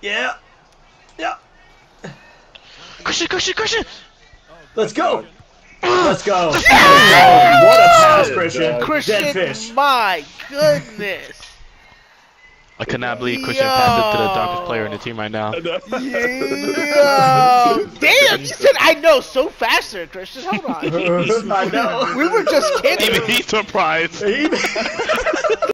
Yeah. Yeah. Kristian, Kristian, Kristian! Let's go. Let's go. Let's go. What a pass, Kristian. Dead fish. my goodness. I cannot believe Kristian passed it to the darkest player in the team right now. Yo, damn, you said I know so faster, Kristian. Hold on. I know. We were just kidding. Even he's surprised.